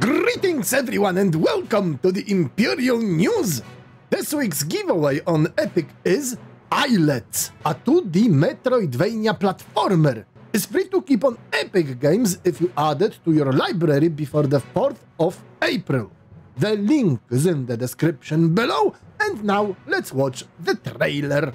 Greetings, everyone, and welcome to the Imperial News. This week's giveaway on Epic is Islets, a 2D Metroidvania platformer. It's free to keep on Epic Games if you add it to your library before the 4th of April. The link is in the description below, and now let's watch the trailer.